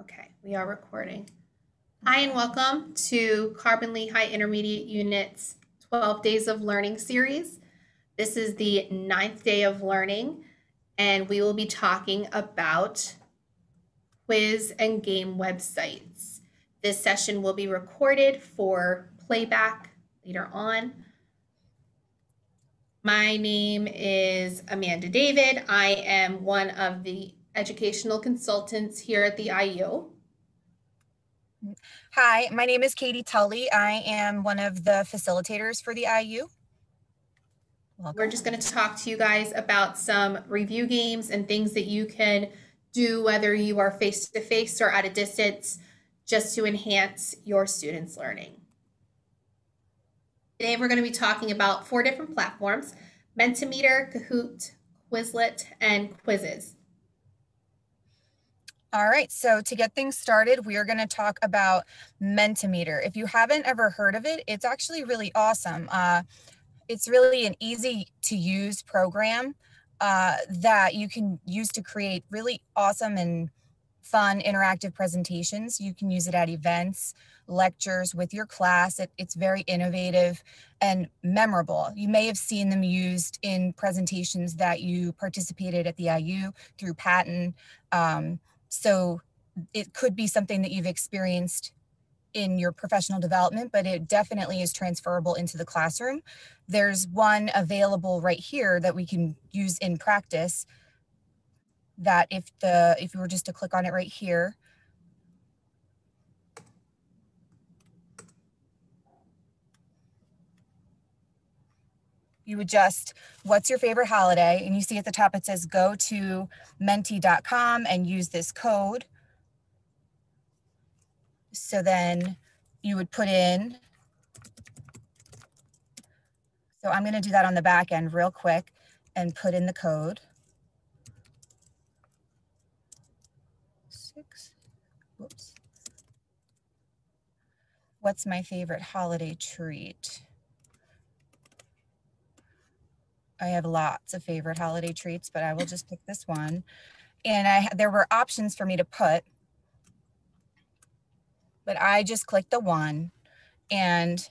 Okay, we are recording. Hi, and welcome to Carbon Lehigh Intermediate Unit's 12 Days of Learning series. This is the ninth day of learning, and we will be talking about quiz and game websites. This session will be recorded for playback later on. My name is Amanda David. I am one of the educational consultants here at the IU. Hi, my name is Katie Tully. I am one of the facilitators for the IU. Welcome. We're just going to talk to you guys about some review games and things that you can do whether you are face to face or at a distance just to enhance your students' learning. Today we're going to be talking about four different platforms, Mentimeter, Kahoot, Quizlet, and Quizizz. All right, so to get things started, we are going to talk about Mentimeter. If you haven't ever heard of it, it's actually really awesome. Uh, it's really an easy to use program uh, that you can use to create really awesome and fun interactive presentations. You can use it at events, lectures with your class. It, it's very innovative and memorable. You may have seen them used in presentations that you participated at the IU through PaTTAN. Um, so it could be something that you've experienced in your professional development, but it definitely is transferable into the classroom. There's one available right here that we can use in practice that if the if you were just to click on it right here, you would just, what's your favorite holiday? And you see at the top, it says go to menti.com and use this code. So then you would put in, so I'm gonna do that on the back end real quick and put in the code. Six, whoops. What's my favorite holiday treat? I have lots of favorite holiday treats, but I will just pick this one. And I there were options for me to put, but I just clicked the one and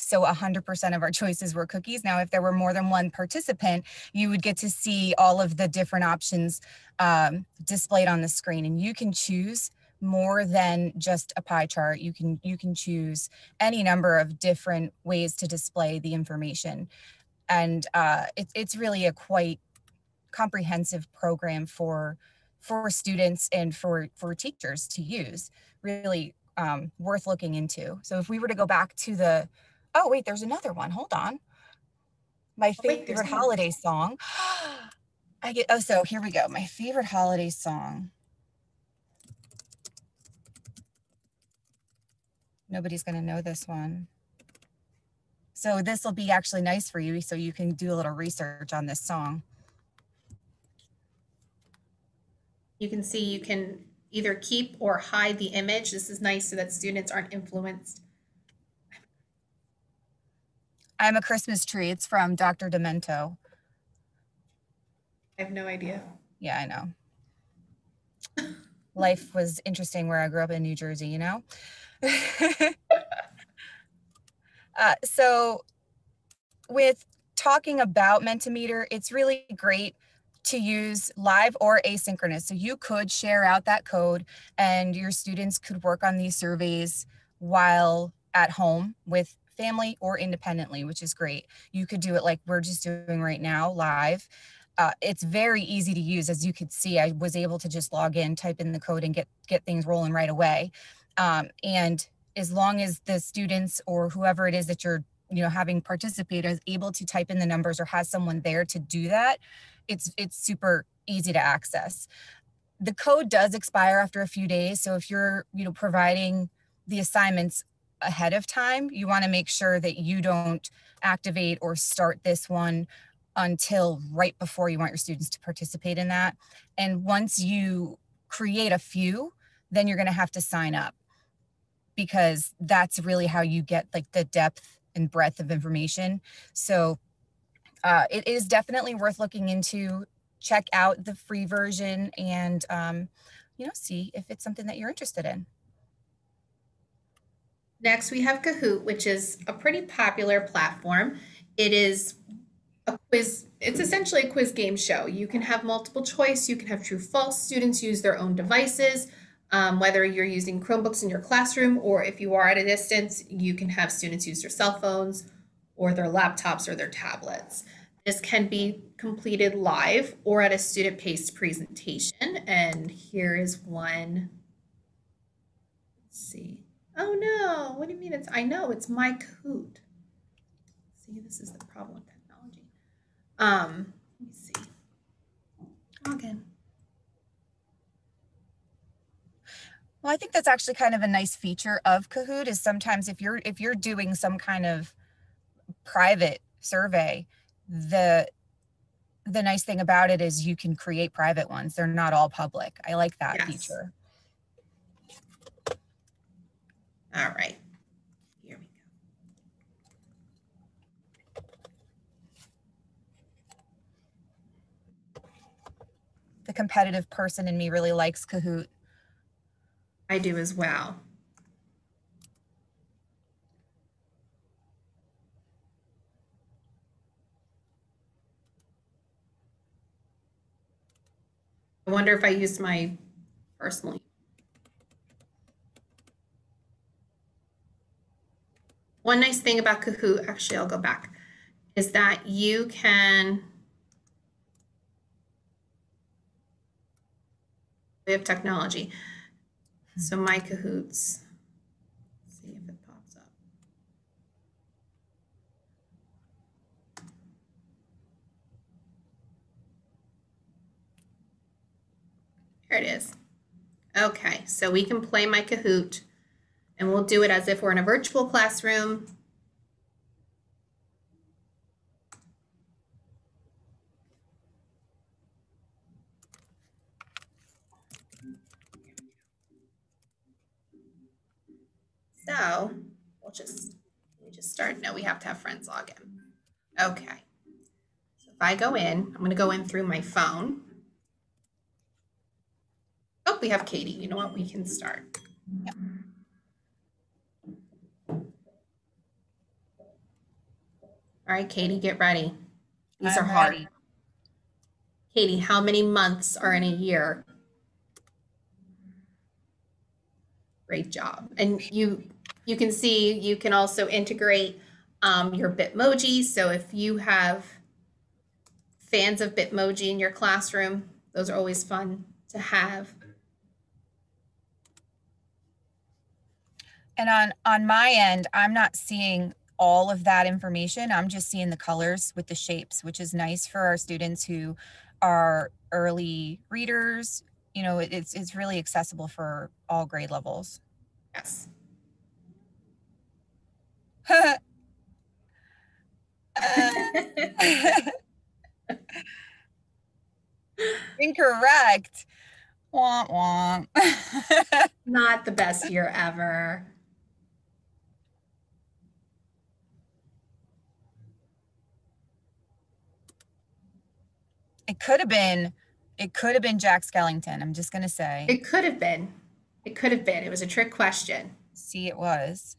so 100% of our choices were cookies. Now, if there were more than one participant, you would get to see all of the different options um, displayed on the screen and you can choose more than just a pie chart. You can you can choose any number of different ways to display the information, and uh, it, it's really a quite comprehensive program for for students and for for teachers to use. Really um, worth looking into. So if we were to go back to the, oh wait, there's another one. Hold on. My favorite oh, wait, holiday song. I get oh so here we go. My favorite holiday song. Nobody's going to know this one. So this will be actually nice for you so you can do a little research on this song. You can see you can either keep or hide the image. This is nice so that students aren't influenced. I'm a Christmas tree. It's from Dr. Demento. I have no idea. Yeah, I know. Life was interesting where I grew up in New Jersey, you know? uh, so with talking about Mentimeter, it's really great to use live or asynchronous. So you could share out that code and your students could work on these surveys while at home with family or independently, which is great. You could do it like we're just doing right now live. Uh, it's very easy to use. As you could see, I was able to just log in, type in the code and get, get things rolling right away. Um, and as long as the students or whoever it is that you're you know having participate is able to type in the numbers or has someone there to do that it's it's super easy to access the code does expire after a few days so if you're you know providing the assignments ahead of time you want to make sure that you don't activate or start this one until right before you want your students to participate in that and once you create a few then you're going to have to sign up because that's really how you get like the depth and breadth of information. So uh, it is definitely worth looking into check out the free version and, um, you know, see if it's something that you're interested in. Next, we have Kahoot, which is a pretty popular platform. It is a quiz, it's essentially a quiz game show. You can have multiple choice, you can have true false. Students use their own devices. Um, whether you're using Chromebooks in your classroom or if you are at a distance, you can have students use their cell phones or their laptops or their tablets. This can be completed live or at a student paced presentation. And here is one. Let's see. Oh no, what do you mean it's, I know, it's my Kahoot. See, this is the problem. Um, let me see. Login. Well, I think that's actually kind of a nice feature of Kahoot is sometimes if you're if you're doing some kind of private survey, the the nice thing about it is you can create private ones. They're not all public. I like that Yes. feature. All right. Here we go. The competitive person in me really likes Kahoot. I do as well. I wonder if I used my personal. One nice thing about Kahoot, actually, I'll go back, is that you can. We have technology. Hmm. So my Kahoots. Let's see if it pops up. Here it is. Okay, so we can play my Kahoot and we'll do it as if we're in a virtual classroom. So we'll just let me just start. No, we have to have friends log in. Okay. So if I go in, I'm going to go in through my phone. Oh, we have Katie. You know what? We can start. Yep. All right, Katie, get ready. These are I'm hard. ready. Katie, how many months are in a year? Great job. And you you can see you can also integrate um, your Bitmoji. So if you have fans of Bitmoji in your classroom, those are always fun to have. And on on my end, I'm not seeing all of that information. I'm just seeing the colors with the shapes, which is nice for our students who are early readers. You know, it's it's really accessible for all grade levels. Yes. Incorrect. Womp womp. Not the best year ever. it could have been it could have been Jack Skellington. I'm just gonna say. It could have been. It could have been. It was a trick question. See, it was.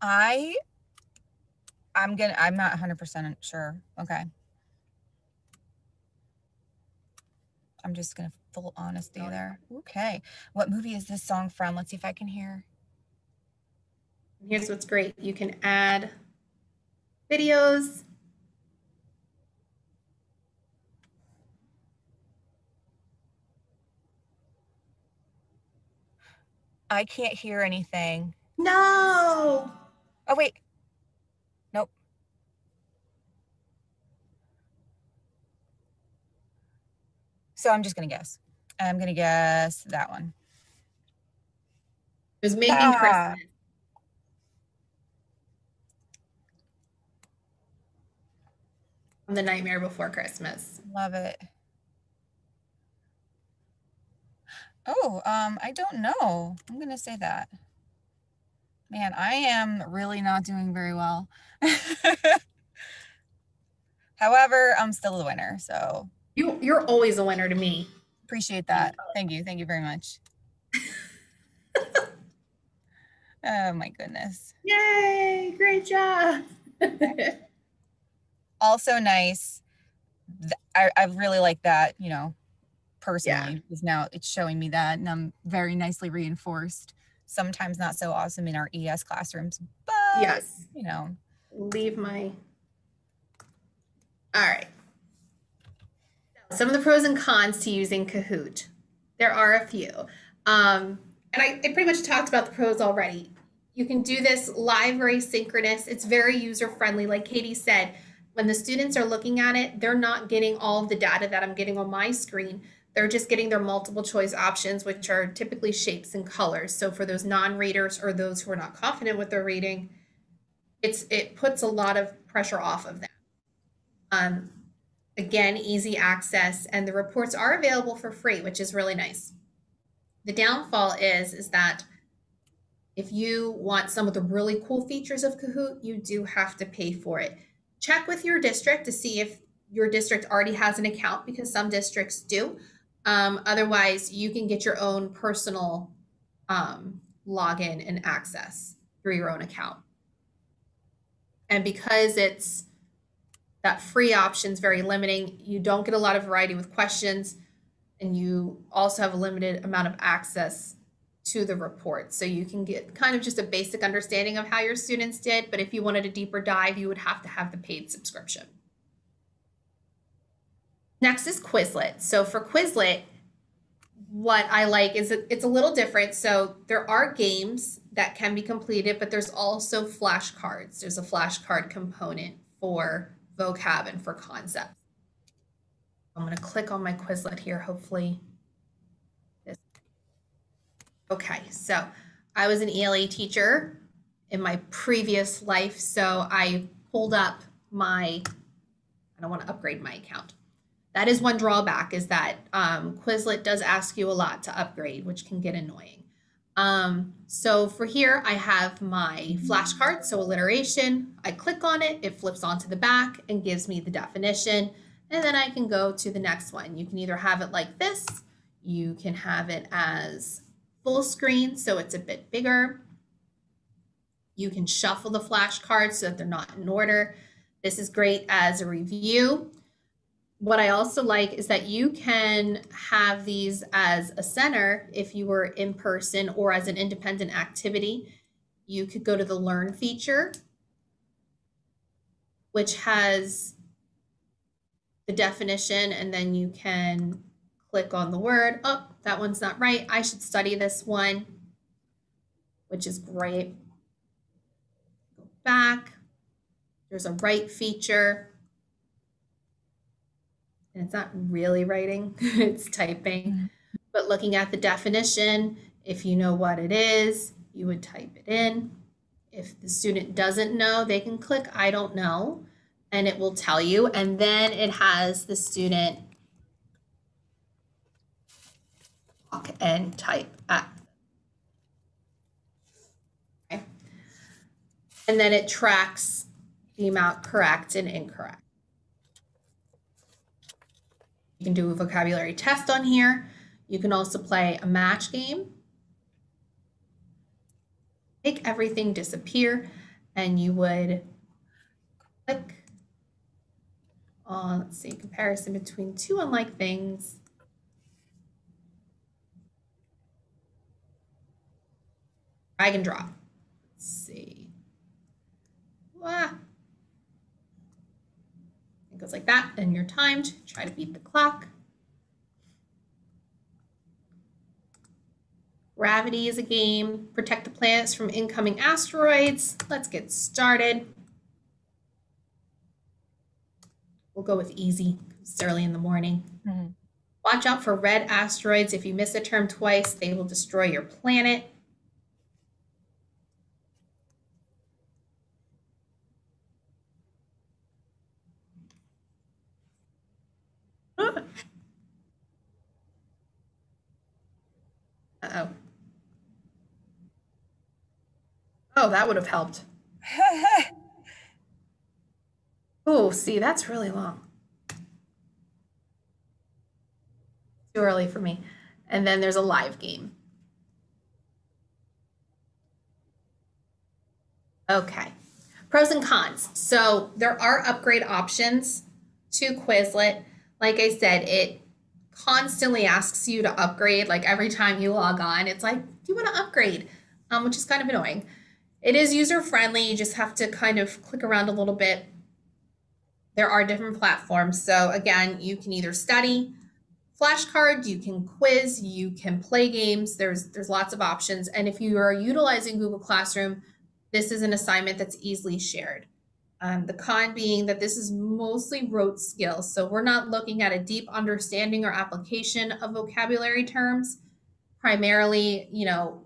I I'm gonna I'm not 100% sure. Okay. I'm just gonna full honesty there. Okay. What movie is this song from? Let's see if I can hear. Here's what's great. You can add videos. I can't hear anything. No. Oh wait. Nope. So I'm just gonna guess. I'm gonna guess that one. It was making Ah. Christmas. The Nightmare Before Christmas. Love it. Oh, um, I don't know. I'm gonna say that. Man, I am really not doing very well. However, I'm still the winner. So You you're always a winner to me. appreciate that. Thank you. Thank you very much. oh my goodness. Yay! Great job. Also nice. I, I really like that, you know, personally, because now it's showing me that and I'm very nicely reinforced. Sometimes not so awesome in our ES classrooms, but yes. you know, Leave my. All right. Some of the pros and cons to using Kahoot. There are a few. Um, and I, I pretty much talked about the pros already. You can do this live or asynchronous. It's very user friendly. Like Katie said, when the students are looking at it, they're not getting all of the data that I'm getting on my screen. They're just getting their multiple choice options, which are typically shapes and colors. So for those non-readers or those who are not confident with their reading, it's it puts a lot of pressure off of them. Um, again, easy access, and the reports are available for free, which is really nice. The downfall is is that if you want some of the really cool features of Kahoot, you do have to pay for it. Check with your district to see if your district already has an account because some districts do. Um, otherwise, you can get your own personal um, login and access through your own account. And because it's that free option is very limiting, you don't get a lot of variety with questions, and you also have a limited amount of access to the report. So you can get kind of just a basic understanding of how your students did, but if you wanted a deeper dive, you would have to have the paid subscription. Next is Quizlet. So for Quizlet, what I like is it's a little different. So there are games that can be completed, but there's also flashcards. There's a flashcard component for vocab and for concepts. I'm going to click on my Quizlet here, hopefully. Okay, so I was an ELA teacher in my previous life, so I pulled up my, I don't want to upgrade my account. That is one drawback is that um, Quizlet does ask you a lot to upgrade, which can get annoying. Um, so for here, I have my flashcard, so alliteration. I click on it, it flips onto the back and gives me the definition. And then I can go to the next one. You can either have it like this, you can have it as full screen, so it's a bit bigger. You can shuffle the flashcards so that they're not in order. This is great as a review. What I also like is that you can have these as a center if you were in person or as an independent activity. You could go to the Learn feature, which has the definition, and then you can click on the word. Oh, that one's not right. I should study this one, which is great. Go back. There's a write feature and it's not really writing, it's typing. Mm-hmm. But looking at the definition, if you know what it is, you would type it in. If the student doesn't know, they can click I don't know and it will tell you. And then it has the student talk and type at. Okay. And then it tracks the amount correct and incorrect. You can do a vocabulary test on here. You can also play a match game. Make everything disappear and you would click on, let's see, comparison between two unlike things. Drag and drop. Let's see. Wow. Goes like that, and you're timed. Try to beat the clock. Gravity is a game. Protect the planets from incoming asteroids. Let's get started. We'll go with easy. It's early in the morning. Mhm. Watch out for red asteroids. If you miss a term twice, they will destroy your planet. Oh, that would have helped. Oh, see, that's really long. Too early for me. And then there's a live game. Okay. Pros and cons. So there are upgrade options to Quizlet. Like I said, it constantly asks you to upgrade. Like every time you log on, it's like, do you want to upgrade? Um, which is kind of annoying. It is user friendly. You just have to kind of click around a little bit. There are different platforms. So again, you can either study, flashcards, you can quiz, you can play games. There's there's lots of options. And if you are utilizing Google Classroom, this is an assignment that's easily shared. Um, the con being that this is mostly rote skills. So we're not looking at a deep understanding or application of vocabulary terms. Primarily, you know,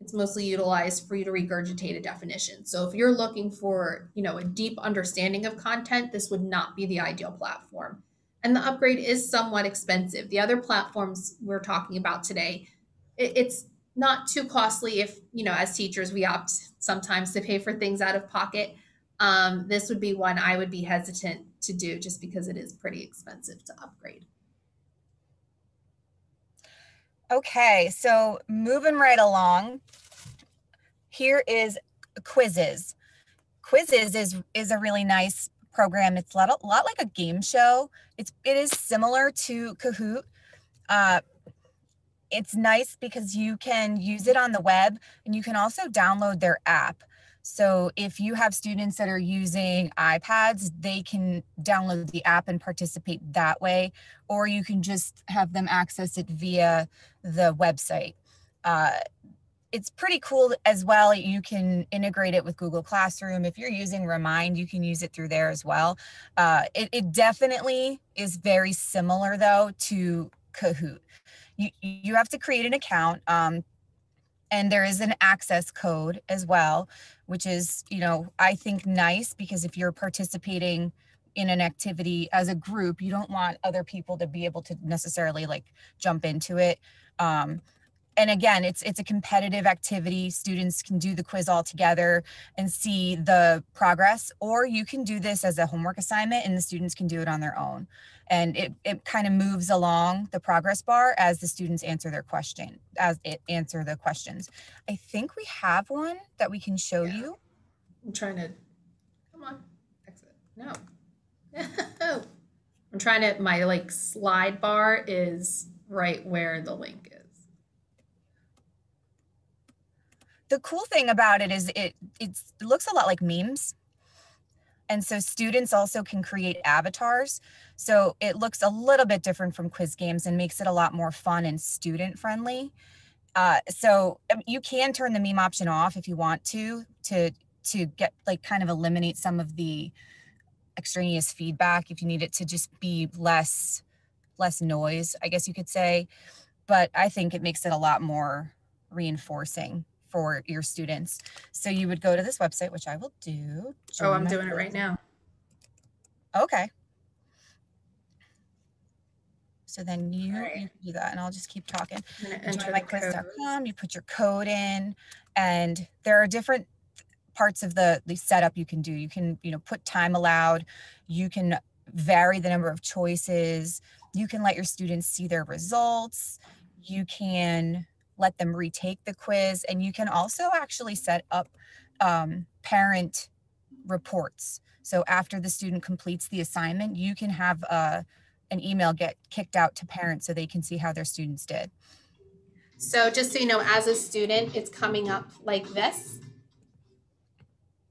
it's mostly utilized for you to regurgitate a definition. So if you're looking for, you know, a deep understanding of content, this would not be the ideal platform. And the upgrade is somewhat expensive. The other platforms we're talking about today, it's not too costly if, you know, as teachers, we opt sometimes to pay for things out of pocket. Um, this would be one I would be hesitant to do just because it is pretty expensive to upgrade. Okay, so moving right along, here is Quizizz. Quizizz is is a really nice program. It's a lot, a lot like a game show. It's it is similar to Kahoot. Uh, it's nice because you can use it on the web and you can also download their app. So if you have students that are using iPads, they can download the app and participate that way, or you can just have them access it via the website. Uh, it's pretty cool as well. You can integrate it with Google Classroom. If you're using Remind, you can use it through there as well. Uh, it, it definitely is very similar though to Kahoot. You, you have to create an account. Um, and there is an access code as well which is you know i think nice because if you're participating in an activity as a group you don't want other people to be able to necessarily like jump into it. Um, and again it's it's a competitive activity. Students can do the quiz all together and see the progress or you can do this as a homework assignment and the students can do it on their own. And it, it kind of moves along the progress bar as the students answer their question as it answer the questions. I think we have one that we can show yeah. you. I'm trying to come on. Exit. No. Oh. I'm trying to my like slide bar is right where the link is the cool thing about it is it it looks a lot like memes. And so students also can create avatars. So it looks a little bit different from quiz games and makes it a lot more fun and student friendly uh, so um, you can turn the meme option off if you want to to to get like kind of eliminate some of the extraneous feedback if you need it to just be less less noise i guess you could say. But i think it makes it a lot more reinforcing for your students. So you would go to this website, which I will do. Oh, I'm doing it right now. Okay. So then you, right. you do that and I'll just keep talking. JoinMyQuiz.com, you put your code in and there are different parts of the, the setup you can do. You can, you know, put time allowed. You can vary the number of choices. You can let your students see their results. You can let them retake the quiz. And you can also actually set up um, parent reports. So after the student completes the assignment, you can have a, uh, an email get kicked out to parents so they can see how their students did. So just so you know, as a student, it's coming up like this.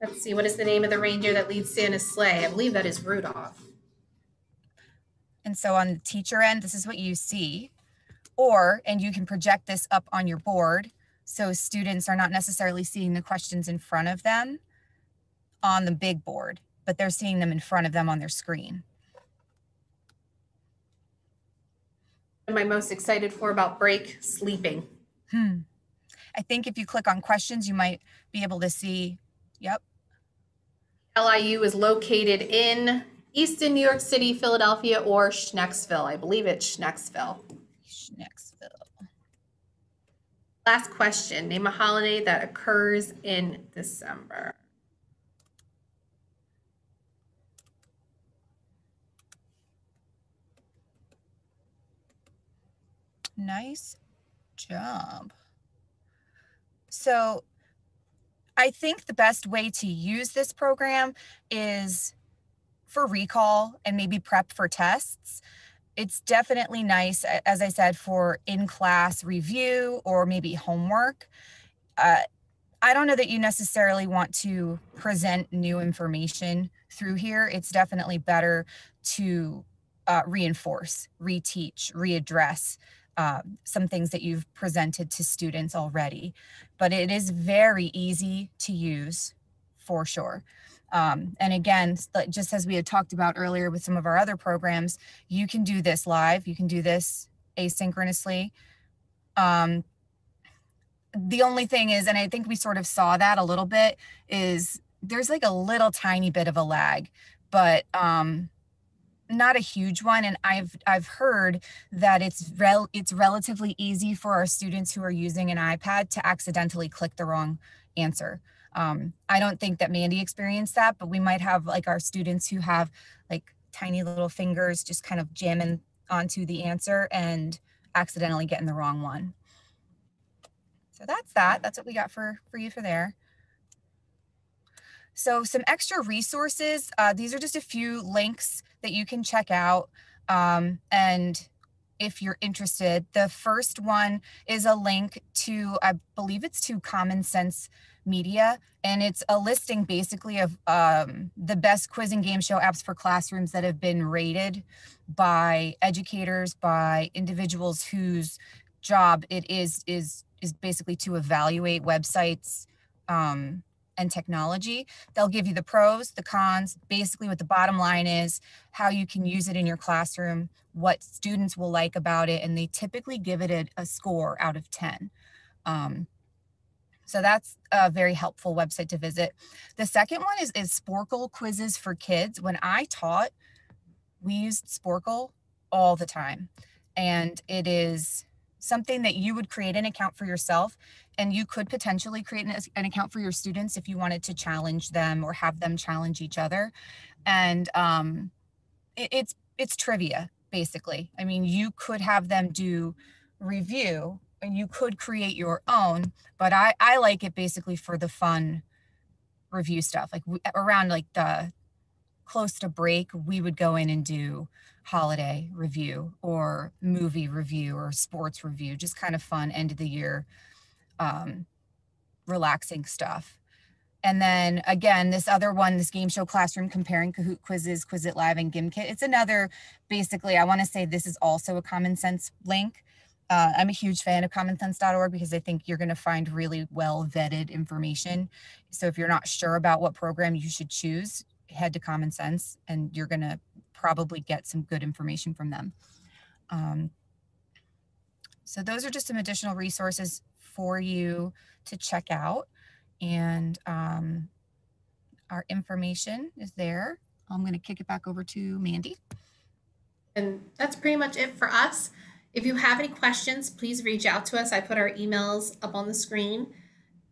Let's see, what is the name of the reindeer that leads Santa's sleigh? I believe that is Rudolph. And so on the teacher end, this is what you see or, and you can project this up on your board so students are not necessarily seeing the questions in front of them on the big board, but they're seeing them in front of them on their screen. Am I most excited for about break? Sleeping. Hmm. I think if you click on questions, you might be able to see, yep. LIU is located in Easton, New York City, Philadelphia, or Schnecksville. I believe it's Schnecksville. Knoxville. Last question. Name a holiday that occurs in December. Nice job. So I think the best way to use this program is for recall and maybe prep for tests. It's definitely nice, as I said, for in class review or maybe homework. Uh, I don't know that you necessarily want to present new information through here. It's definitely better to uh, reinforce, reteach, readdress uh, some things that you've presented to students already. But it is very easy to use for sure. Um, and again, just as we had talked about earlier with some of our other programs, you can do this live, you can do this asynchronously. Um, the only thing is, and I think we sort of saw that a little bit, is there's like a little tiny bit of a lag, but um, not a huge one. And I've I've heard that it's rel it's relatively easy for our students who are using an iPad to accidentally click the wrong answer. Um, I don't think that Mandy experienced that, but we might have like our students who have like tiny little fingers just kind of jamming onto the answer and accidentally getting the wrong one. So that's that. That's what we got for, for you for there. So some extra resources. Uh, these are just a few links that you can check out. Um, and if you're interested, the first one is a link to, I believe it's to Common Sense Media, and it's a listing basically of um, the best quiz and game show apps for classrooms that have been rated by educators, by individuals whose job it is is is basically to evaluate websites um, and technology. They'll give you the pros, the cons, basically what the bottom line is, how you can use it in your classroom, what students will like about it, and they typically give it a, a score out of 10. Um, so that's a very helpful website to visit. The second one is, is Sporcle quizzes for kids. When I taught, we used Sporcle all the time. And it is something that you would create an account for yourself and you could potentially create an, an, account for your students if you wanted to challenge them or have them challenge each other. And um, it, it's it's trivia basically. I mean you could have them do review and you could create your own but i i like it basically for the fun review stuff. Like around like the close to break we would go in and do holiday review or movie review or sports review, just kind of fun end of the year, um, relaxing stuff. And then again, this other one, this game show classroom comparing Kahoot Quizizz, Quizlet Live, and Gimkit. It's another, basically, I want to say this is also a common sense link. Uh, I'm a huge fan of commonsense.org because I think you're going to find really well vetted information. So if you're not sure about what program you should choose, head to Common Sense and you're going to probably get some good information from them. Um, so those are just some additional resources for you to check out. And um, our information is there. I'm going to kick it back over to Mandy. And that's pretty much it for us. If you have any questions, please reach out to us. I put our emails up on the screen.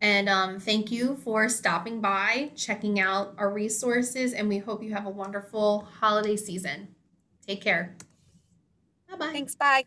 And um, thank you for stopping by, checking out our resources, and we hope you have a wonderful holiday season. Take care. Bye bye. Thanks. Bye.